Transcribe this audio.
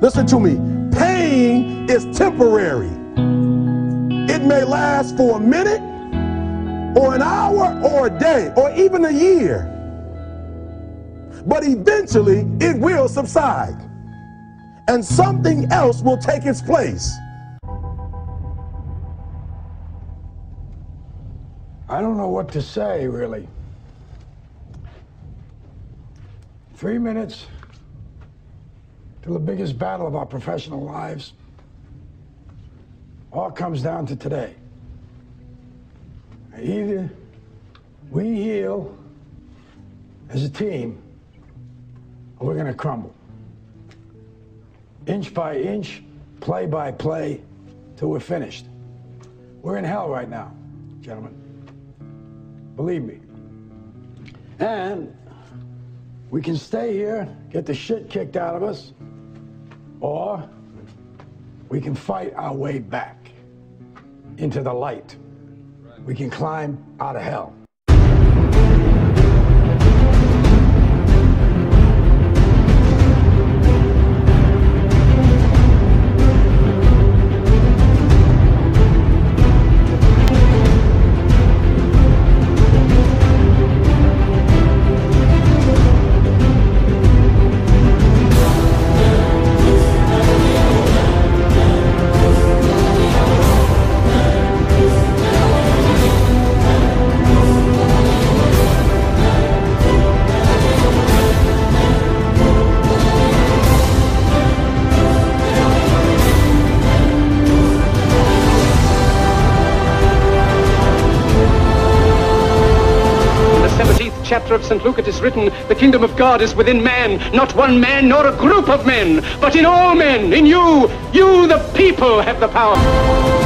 Listen to me. Pain is temporary. It may last for a minute, or an hour, or a day, or even a year. But eventually, it will subside, and something else will take its place. I don't know what to say, really. Three minutes to the biggest battle of our professional lives. All comes down to today. Either we heal as a team, or we're going to crumble. Inch by inch, play by play, till we're finished. We're in hell right now, gentlemen. Believe me. And we can stay here, get the shit kicked out of us, or we can fight our way back into the light. We can climb out of hell. Chapter of St. Luke it is written, The kingdom of God is within man, not one man nor a group of men, but in all men, in you. You, the people, have the power.